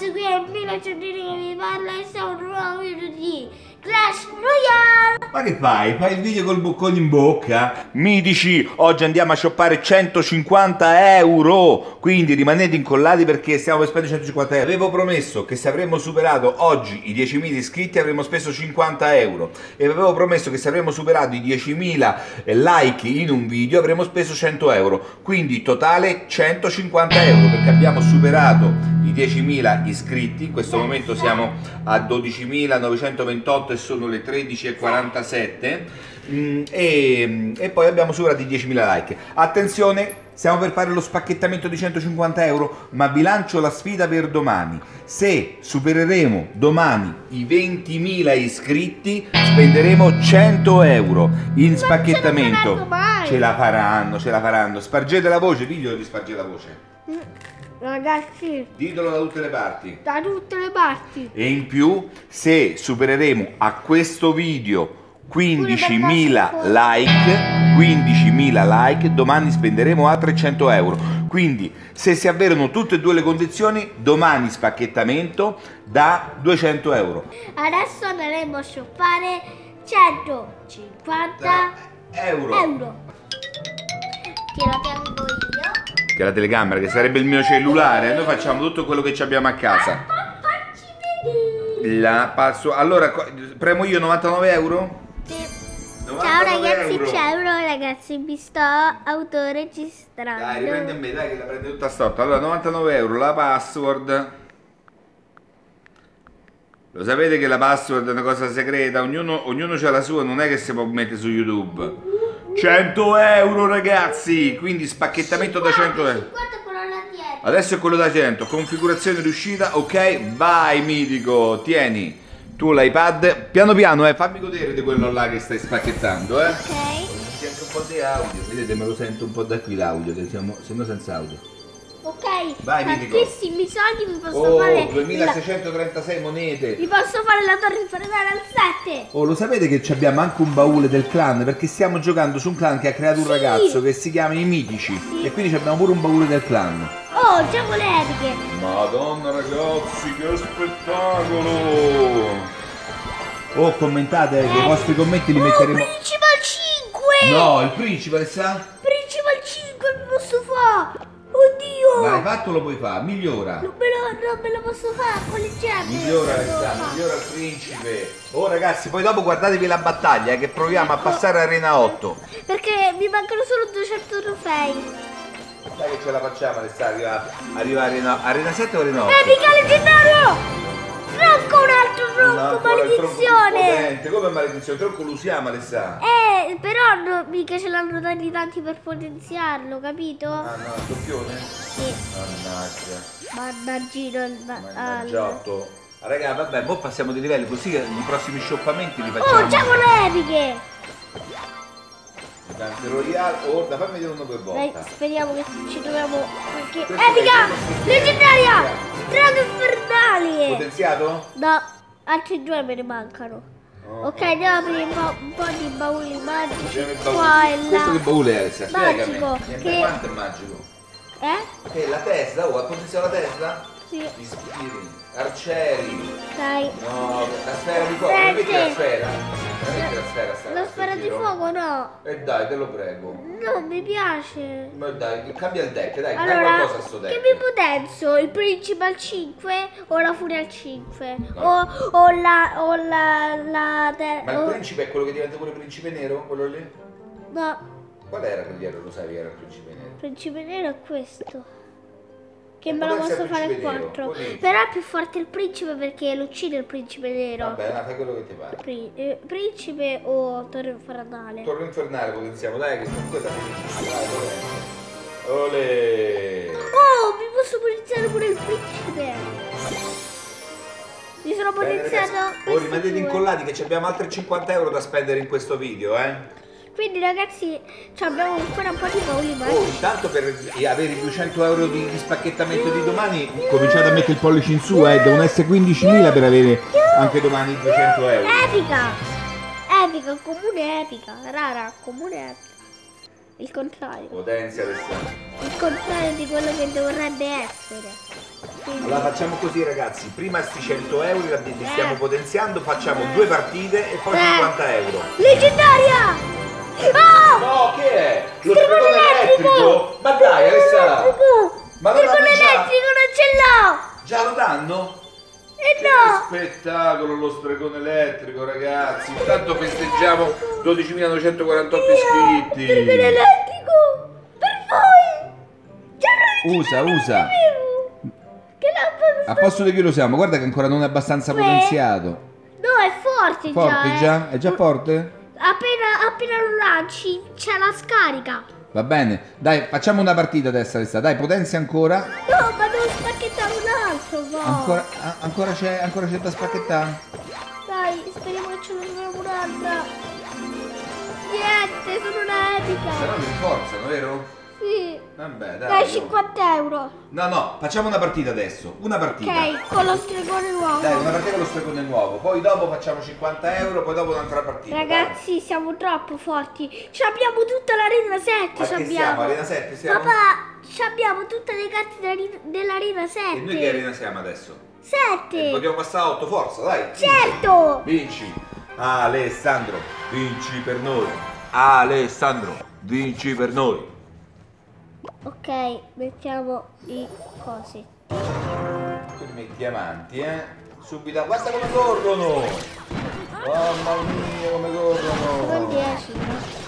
ragazzi, qui è Milo Ciondini che vi parla e siamo un nuovo video di Clash Royale. Ma che fai? Fai il video col boccone in bocca? Mi dici, oggi andiamo a shoppare 150 euro. Quindi rimanete incollati perché stiamo per spendere 150 euro. Avevo promesso che se avremmo superato oggi i 10.000 iscritti avremmo speso 50 euro. E avevo promesso che se avremmo superato i 10.000 like in un video avremmo speso 100 euro. Quindi totale 150 euro perché abbiamo superato i 10.000 iscritti. In questo momento siamo a 12.928 e sono le 13.47 mm, e, e poi abbiamo superato i 10.000 like. Attenzione, stiamo per fare lo spacchettamento di 150 euro, ma vi lancio la sfida per domani. Se supereremo domani i 20.000 iscritti, spenderemo 100 euro in spacchettamento. Ce la faranno, ce la faranno. Spargete la voce, diglielo di spargere la voce. Ragazzi, Ditelo da tutte le parti. da tutte le parti. E in più, se supereremo a questo video 15.000 like, 15.000 like, domani spenderemo altri 100 euro. Quindi, se si avverano tutte e due le condizioni, domani spacchettamento da 200 euro. Adesso andremo a shoppare 150 Euro. euro. Che la tengo io. Che è la telecamera, che sarebbe il mio cellulare. Noi facciamo tutto quello che ci abbiamo a casa. La passo. Allora, premo io 99 euro? Ciao 99 ragazzi, euro. ciao ragazzi, vi sto autoregistrando. Dai, riprendi a me, dai, che la prende tutta storta. Allora, 99 euro, la password. Lo sapete che la password è una cosa segreta, ognuno, ognuno ha la sua, non è che si può mettere su YouTube. 100 euro ragazzi, quindi spacchettamento da 100 euro. 50 quello là dietro. Adesso è quello da 100, configurazione riuscita, ok, vai mitico, tieni. Tu l'iPad, piano piano, eh, fammi godere di quello là che stai spacchettando, eh. Ok. Senti anche un po' di audio, vedete me lo sento un po' da qui l'audio, siamo, siamo senza audio. Ok. Vai, Mitico. Tantissimi soldi mi posso Oh, fare. 2636 monete. Mi posso fare la torre infernale al 7. Oh, lo sapete che ci abbiamo anche un baule del clan? Perché stiamo giocando su un clan che ha creato un Sì. ragazzo che si chiama I Mitici. Sì. E quindi ci abbiamo pure un baule del clan. Oh, gioco le epiche. Madonna ragazzi, che spettacolo! Oh, commentate, che i vostri commenti li Oh, metteremo. Principal 5. No, il principe sa? Principal 5 mi posso fare. Oddio. L'hai fatto lo puoi fare, migliora. Non me lo, non me lo posso fare con le gemme. Migliora Alessandro, migliora il principe. Oh ragazzi, poi dopo guardatevi la battaglia eh, che proviamo a passare Arena 8. Perché mi mancano solo 200 trofei. Dai che ce la facciamo Alessandro, arriva, arriva Arena, Arena 7 o Arena 8? Epica leggendario. Tronco un altro No, tronco, tronco più maledizione. Come maledizione? Tronco lo usiamo Alessandro. Eh, però no, mica ce l'hanno dati tanti per potenziarlo, capito? Ah no, il doppione? Sì. Mannaggia. Mannaggino il Mannaggiotto. Ah, Raga, vabbè, ora passiamo di livello così i prossimi shoppamenti li Oh, facciamo. gioco le epiche! Gigante Royale, oh, da farmi vedere uno per Dai, volta. speriamo che ci troviamo qualche... Epica! Leggendaria! Draghe infernali! Potenziato? No, altri due me ne mancano. Ok, andiamo a aprire un po', un po' di bauli magici qua e Questo che là. baule è? Spiegami. Magico, Niente, che- Quanto è magico? Eh? Che la Tesla, oh, ha potenziato la Tesla? Sì, Gli spiri, arcieri. dai. No, la sfera di non metti la sfera. Metti la sfera sta La sto sfera di giro. fuoco no. E dai, te lo prego. Non mi piace. Ma dai, cambia il deck, dai, Allora, qualcosa a sto deck. che mi potenzio? Il principe al 5 o la furia al 5? No. O, o la... o la... la te- Ma il principe è quello che diventa pure principe nero? Quello lì? No, Qual era dietro lo sai che era il principe nero? il principe nero è questo. Che me lo posso fare 4. così. Però è più forte il principe perché lo uccide il principe nero. Vabbè, dai, fai quello che ti pare. Pri- eh, principe o torre infernale? Torre infernale potenziamo, dai, che. Dai, dov'è? Ole! Oh, mi posso potenziare pure il principe. Mi sono Bene, potenziato. ragazzi. Oh, rimanete incollati che abbiamo altri 50 euro da spendere in questo video, eh? Quindi ragazzi ci abbiamo ancora un po' di bauli Oh, magici. intanto per avere i 200 euro di, di spacchettamento di domani, cominciate a mettere il pollice in su, eh, devono essere 15.000 per avere anche domani i 200 euro. Epica! Epica, comune epica, rara, comune epica. Il contrario. Potenzia Alessandro. Il contrario di quello che dovrebbe essere. Sì. Allora facciamo così ragazzi, prima sti 100 euro li li stiamo Eh. potenziando, facciamo due partite e poi Eh. 50 euro. Leggendaria! Oh! No, che è? Lo Stregone stregone elettrico? Ma dai Alessandro! Elettrico! Ma lo Stregone elettrico non ce l'ho! Già lo danno? E Che no! spettacolo lo stregone elettrico ragazzi! Intanto festeggiamo 12.948 iscritti! Stregone elettrico! Per voi! Già Usa, usa! Che lampada A posto di chi lo siamo? Guarda che ancora non è abbastanza Beh. potenziato. No, è forte, Forte già. eh. già? È già forte? Appena, appena lo lanci c'è la scarica. Va bene, dai, facciamo una partita adesso Alessandro. Dai, potenzia ancora. No, ma devo spacchettare un altro, va. Ancora, a- ancora c'è, ancora c'è da spacchettare? Dai, speriamo che ce ne troviamo un'altra. Niente, sono una epica. li rinforzano, vero? Sì. Vabbè, Dai, 50 euro. No, no, facciamo una partita adesso. Una partita. Ok, con lo stregone nuovo. Dai, una partita con lo stregone nuovo. Poi dopo facciamo 50 euro, poi dopo un'altra partita. Ragazzi, siamo troppo forti. Ci abbiamo tutta l'arena 7. Ma ci abbiamo. siamo? Arena 7 siamo? Papà, ci abbiamo tutte le carte dell'arena- dell'arena 7. E noi che arena siamo adesso? 7. Vogliamo passare a 8, forza, dai. Certo. Vinci. Alessandro, vinci per noi. Alessandro, vinci per noi. Ok, mettiamo i cosi. Tu li metti avanti, eh? Subito. Guarda come corrono! Mamma mia, come corrono! 10, no?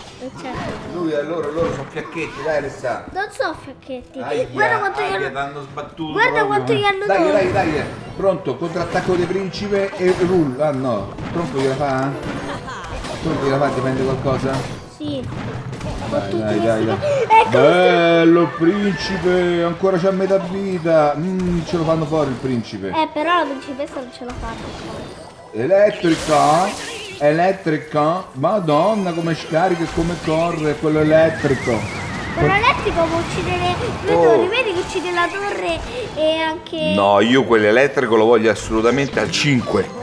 Lui e loro, loro sono fiacchetti, dai Alessandro. Non so fiacchetti. Aia, Guarda quanto gli aia, hanno... t'hanno sbattuto. Guarda proprio, quanto eh. gli hanno Dai, dato. dai, dai. Pronto, contrattacco di principe e rule. Ah no, Tronco gliela fa? Tronco gliela fa, dipende qualcosa? Sì. Dai, dai, dai, dai. Ecco, Bello principe, ancora c'ha metà vita. Mm, ce lo fanno fuori il principe. Eh, però la principessa non ce la fa. Elettrica? Elettrica? Madonna come scarica e come corre quello elettrico. Quello elettrico può uccidere le Oh. torri, vedi che uccide la torre e anche... No, io quell'elettrico lo voglio assolutamente al 5.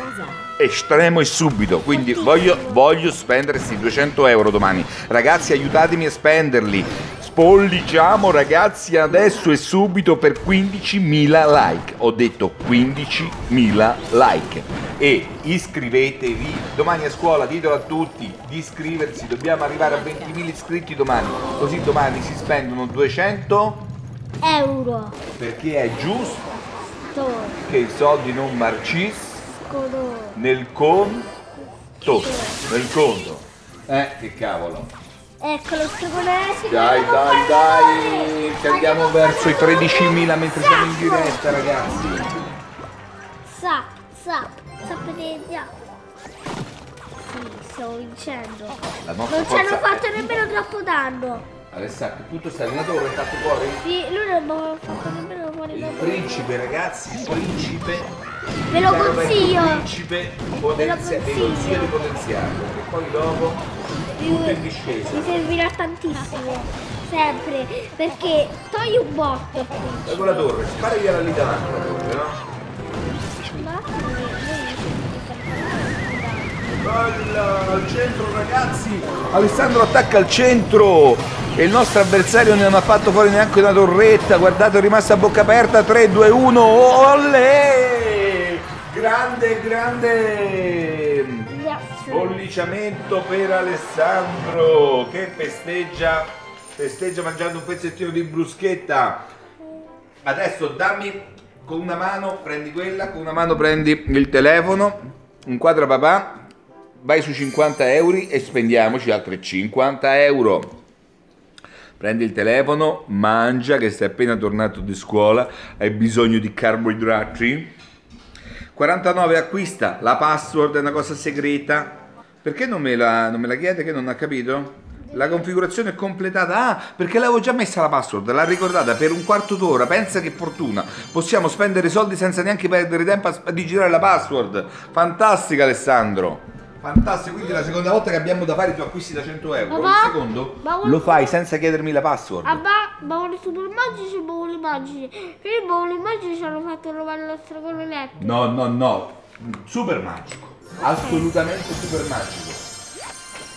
Estremo e subito, quindi voglio, voglio spendere questi 200 euro domani. Ragazzi, aiutatemi a spenderli. Spolliciamo ragazzi adesso e subito per 15.000 like. Ho detto 15.000 like. E iscrivetevi. Domani a scuola ditelo a tutti di iscriversi. Dobbiamo arrivare a 20.000 iscritti domani. Così domani si spendono 200 Euro. perché è giusto Sto. che i soldi non marciscono Colore. nel conto. Nel conto. Eh, che cavolo. Ecco lo stregone elettrico. Dai, dai, dai, che andiamo verso i fare noi. 13.000 mentre siamo in diretta, ragazzi. Zap, zap, zappeteggia. Sì, stiamo vincendo. La nostra Non ci hanno forza- fatto nemmeno troppo danno. Alessandro, tutto sta è stato fuori? Sì, lui non mi ha fatto nemmeno fuori Il da principe, ragazzi, il principe. Ve lo consiglio. principe potenzia- vi consiglio. consiglio di potenziarlo. E poi dopo tutto in discesa. Mi servirà tantissimo. Sempre. Perché togli un botto. Dai con la torre, sparagliela lì davanti la torre, no? Ma Bella, al centro ragazzi! Alessandro attacca al centro! E il nostro avversario non ha fatto fuori neanche una torretta, guardate è rimasta a bocca aperta, 3, 2, 1, olle! Grande, grande! Spolliciamento per Alessandro che festeggia, festeggia mangiando un pezzettino di bruschetta. Adesso dammi con una mano, prendi quella, con una mano prendi il telefono, inquadra papà, vai su 50 euro e spendiamoci altri 50 euro. Prendi il telefono, mangia che sei appena tornato di scuola, hai bisogno di carboidrati. 49 acquista, la password è una cosa segreta. Perché non me la, non me la chiede che non ha capito? La configurazione è completata. Ah, perché l'avevo già messa la password, l'ha ricordata per un quarto d'ora. Pensa che fortuna. Possiamo spendere soldi senza neanche perdere tempo a, a digitare la password. Fantastica Alessandro. Fantastico, quindi è la seconda volta che abbiamo da fare i tuoi acquisti da 100 euro. Papà, Il secondo ma lo fai senza chiedermi la password. Ah, ma bauli super magici e bauli magici. Per i bauli magici ci hanno fatto trovare lo stregone elettrico. No, no, no. Super magico. Assolutamente super magico.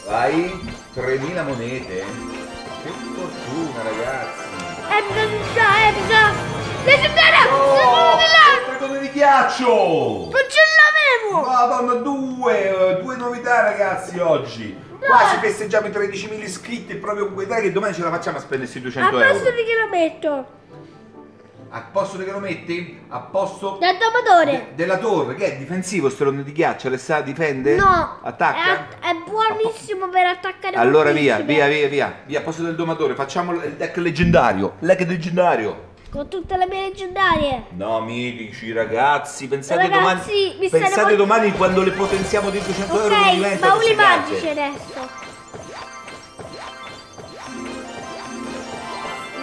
Vai, 3000 monete. Che fortuna, ragazzi. Ebza, ebza! Leggendaria! Oh, Sono ghiaccio! Non ce l'avevo! Madonna, due, eh, due novità ragazzi oggi. Quasi festeggiamo i 13.000 iscritti, proprio dai che domani ce la facciamo a A 200 euro. posto di che lo metto? A posto di che lo metti? A posto Dal domatore. de- della torre, che è difensivo sto ronno di ghiaccio, Alessà difende? No. Attacca? È, è buonissimo per attaccare Allora via, via, via, via, via, a posto del domatore, facciamo il deck leggendario, deck leggendario. Con tutte le mie leggendarie. No, amici, ragazzi, pensate Ragazzi, domani. Pensate domani quando le potenziamo di 200 euro non Ok, bauli magici adesso.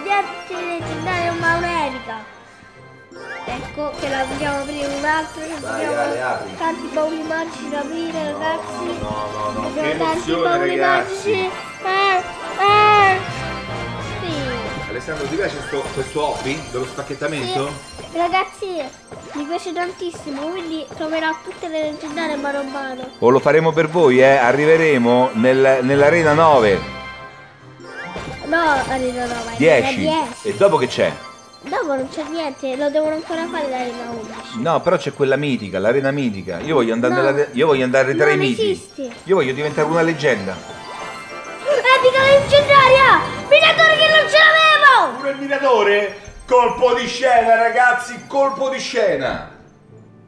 Niente leggendaria, un baule Erika. Ecco che la vogliamo aprire un altro. Vai, abbiamo apri. Tanti bauli magici da aprire, ragazzi. No, no, no, Abbiamo tanti bauli ragazzi. magici. Eh, eh. Alessandro, ti piace sto- questo hobby dello spacchettamento? Sì. Ragazzi, mi piace tantissimo, quindi troverò tutte le leggendarie mano a mano. O lo faremo per voi, eh? Arriveremo nel- nell'arena 9, No, Arena 9, 10. 10. E dopo che c'è? Dopo non c'è niente, lo devono ancora fare l'Arena 11. No, però c'è quella mitica, l'arena mitica. Io voglio andare, No. nella- io voglio andare tra i Non miti. esiste. Io voglio diventare una leggenda. Epica leggendaria! Il miratore? Colpo di scena, ragazzi, colpo di scena.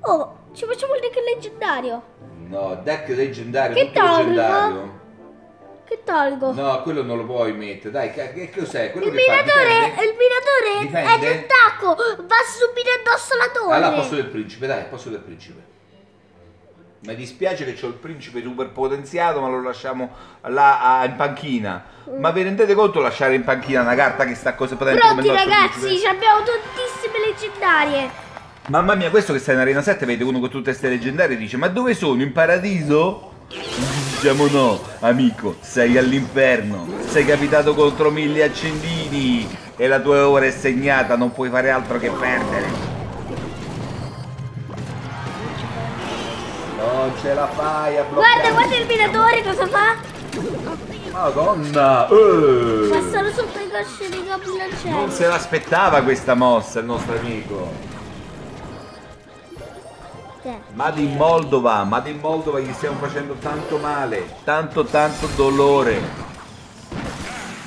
Oh, ci facciamo il deck leggendario. No, deck leggendario, Che tutto tolgo? leggendario. Che tolgo? No, quello non lo puoi mettere. Dai, che, che cos'è? Quello il che fa? minatore, Difende? il minatore Difende? è d'attacco, va subito addosso alla torre. Allora, posto del principe, dai, posto del principe. Mi dispiace che c'ho il principe super potenziato, ma lo lasciamo là a- in panchina. Ma vi rendete conto lasciare in panchina una carta che sta così potente come Pronti nostro ragazzi, abbiamo tantissime leggendarie. Mamma mia, questo che sta in Arena 7, vede uno con tutte queste leggendarie e dice Ma dove sono? In paradiso? Diciamo no, amico, sei all'inferno. Sei capitato contro mille accendini e la tua ora è segnata, non puoi fare altro che perdere. Non ce la fai a Guarda, guarda il minatore cosa fa. Madonna! eh. Passano sotto i cosci dei capi Non se l'aspettava questa mossa il nostro amico. Made in Moldova, Made in Moldova gli stiamo facendo tanto male, tanto tanto dolore.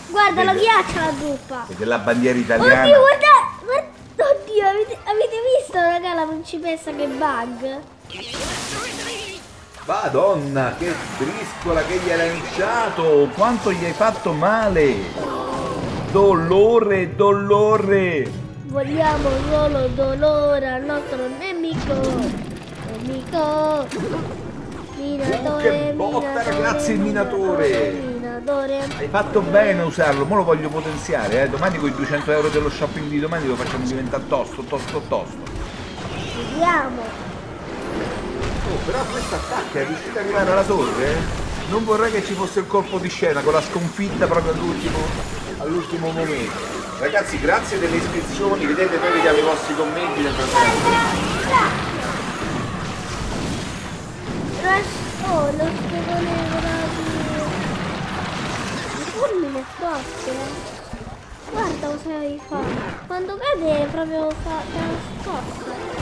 Guarda, la Vede. ghiaccia la zuppa. Ed è la bandiera Oddio, italiana. guarda, guarda. Oddio, avete, avete visto, raga, la principessa che bug? Madonna, che briscola che gli hai lanciato! Quanto gli hai fatto male! Dolore, dolore! Vogliamo solo dolore al nostro nemico. Nemico. Minatore, che botta, minatore, ragazzi, il minatore. Minatore. Hai fatto bene a usarlo, mo lo voglio potenziare, eh. Domani con i 200 euro dello shopping di domani lo facciamo diventare tosto, tosto, tosto. Vediamo. Oh, però questo attacco è riuscito ad arrivare alla torre? Non vorrei che ci fosse il colpo di scena con la sconfitta proprio all'ultimo, all'ultimo momento. Ragazzi, grazie delle iscrizioni, vedete, noi vediamo i vostri commenti nel frattempo. Oh, lo stregone proprio. Fulmine forte. eh. Guarda cosa gli fa. Quando cade proprio fa fa scossa.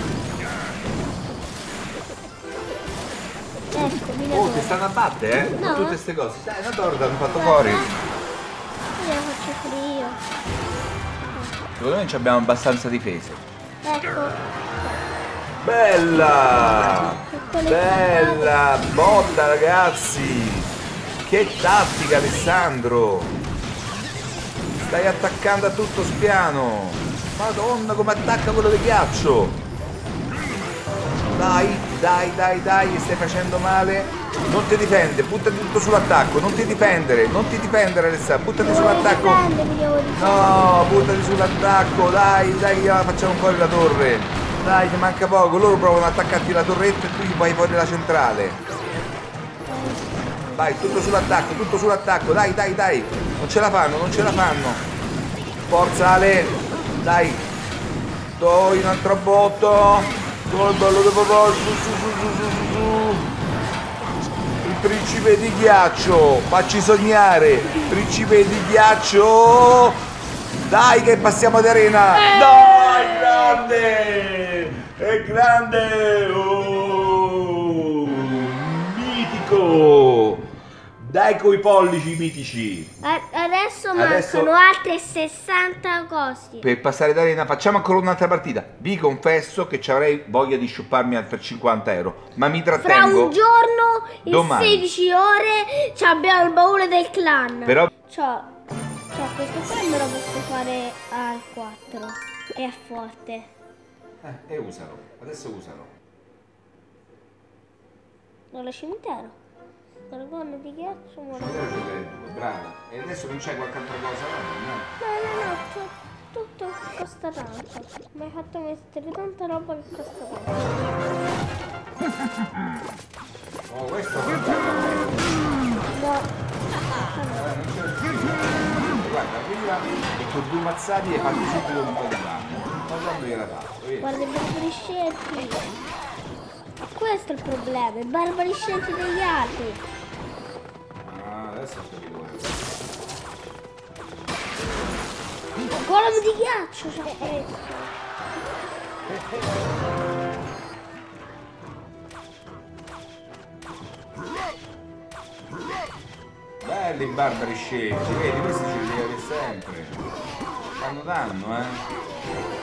Ecco, mi Oh, ti stanno a battere, eh? No. Tutte queste cose. Dai, una torta hanno fatto fuori. Io la faccio frio. Secondo me ci abbiamo abbastanza difese. Ecco. Bella! Piccole Bella! Botta ragazzi! Che tattica Alessandro! Stai attaccando a tutto spiano! Madonna come attacca quello di ghiaccio! Dai, dai, dai, dai, gli stai facendo male! Non ti difende, buttati tutto sull'attacco, non ti difendere, non ti difendere Alessandro, buttati sull'attacco! No, buttati sull'attacco, dai, dai, la facciamo fuori la torre. Dai, ti manca poco, loro provano ad attaccarti la torretta e tu gli fai fuori la centrale. Vai, tutto sull'attacco, tutto sull'attacco, dai, dai, dai. Non ce la fanno, non ce la fanno. Forza Ale, dai. Dai, un altro botto. Dai, bello di papà, su, su, su, su, su. Il principe di ghiaccio, facci sognare. Principe di ghiaccio. Dai che passiamo ad arena. Dai, grande. È grande! Oh, mitico! Dai coi pollici mitici! Adesso, Adesso- mancano altre 60 cosi. Per passare d'arena facciamo ancora un'altra partita. Vi confesso che ci avrei voglia di sciupparmi per 50 euro, ma mi Fra trattengo. un giorno, in Domani. 16 ore, ci abbiamo il baule del clan. Però Ciao. Ciao, questo qua me lo posso fare al 4. E è forte. eh, e usalo. Adesso usalo. Non lo cimitero. Dragono di ghiaccio, muore. Brava. E adesso non c'è qualche altra cosa? No. No, no, tutto che costa tanto. Mi hai fatto mettere tanta roba che costa tanto. Oh, questo No. Guarda, arriva e con due mazzati hai fatto subito un po' di danno. Ma quando gliela fatto? Guarda i barbari scelti. Questo è il problema, i barbari scelti degli altri. Ah, adesso ho capito. Golem di ghiaccio ci ha preso. Belli i barbari scelti, vedi, questi ce li devi sempre. Fanno danno, eh.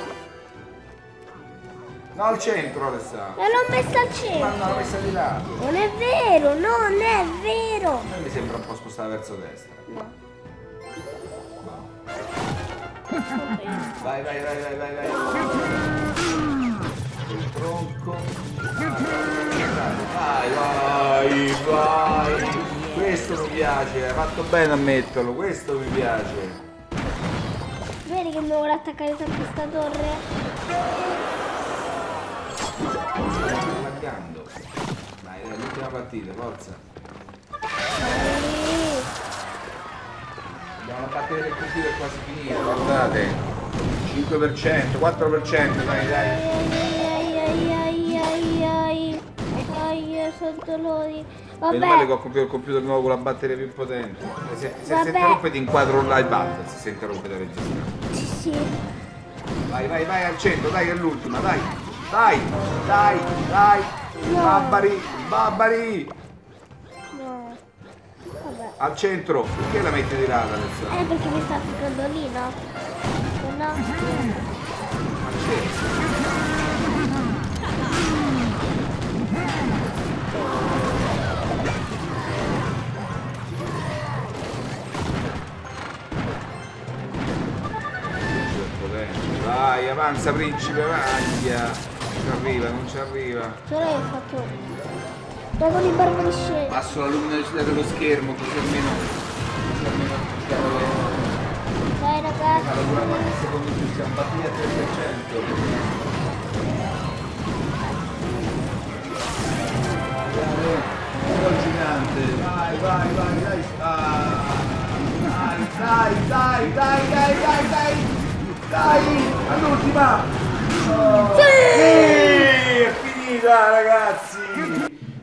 No, al centro, Alessandro. E l'ho messa al Ma centro. no, l'ho messa di lato. Non è vero, non è vero. A me mi sembra un po' spostata verso destra. No. Vai, vai, vai, vai, vai, vai. Il tronco. Vai, vai, vai. Questo mi piace, hai fatto bene a metterlo, questo mi piace. Vedi che mi vuole attaccare sempre sta torre? Sto laggando. Dai, dai, l'ultima partita, forza. La batteria del computer quasi finita, guardate. 5%, 4%, dai, dai. Ai sono dolori. Meno male che Vabbè, ho comprato il computer nuovo con la batteria più potente. Se, se, se Vabbè. interrompe ti inquadro l'iPad, se si interrompe la registrazione. sì, sì. Vai, vai, vai al centro, dai che è l'ultima, dai. Dai, dai, dai. No. Babbari, babbari. No. Vabbè. Al centro. Perché la metti di lato adesso? Eh perché mi sta attaccando lì, no? No. Al centro. Vai, avanza principe, vaglia. Non ci arriva, non ci arriva. Io ho fatto. Dopo i barbari scelti. Passo la luminosità dello schermo così almeno, così almeno. Dai ragazzi. Allora, dura qualche secondo più, siamo partiti a 3%. Guardate, un gigante, vai, vai, vai, dai, ah, dai, dai, dai, dai, dai, dai, dai, dai, all'ultima! Oh, Sì! è finita ragazzi!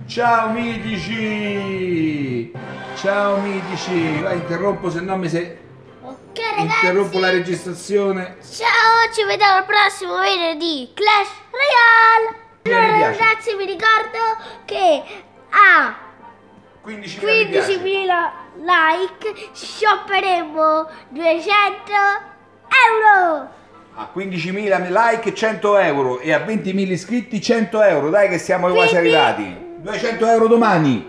Ciao mitici! Ciao mitici! Vai, interrompo se no mi sei... Ok ragazzi. Interrompo la registrazione. Ciao, ci vediamo al prossimo video di Clash Royale. Allora ragazzi vi ricordo che a 15.000 mi piace. 15.000 like shopperemo 200 euro. A 15.000 like 100 euro e a 20.000 iscritti 100 euro. Dai che siamo quasi arrivati. 200 euro domani.